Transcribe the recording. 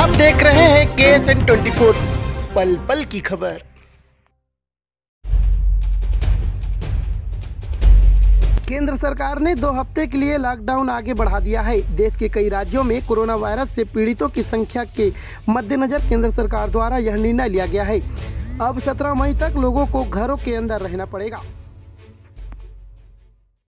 S N twenty four पल पल की खबर। केंद्र सरकार ने दो हफ़्ते के लिए लॉकडाउन आगे बढ़ा दिया है। देश के कई राज्यों में कोरोना वायरस से पीड़ितों की संख्या के मद्देनजर केंद्र सरकार द्वारा यह निर्णय लिया गया है। अब 17 मई तक लोगों को घरों के अंदर रहना पड़ेगा।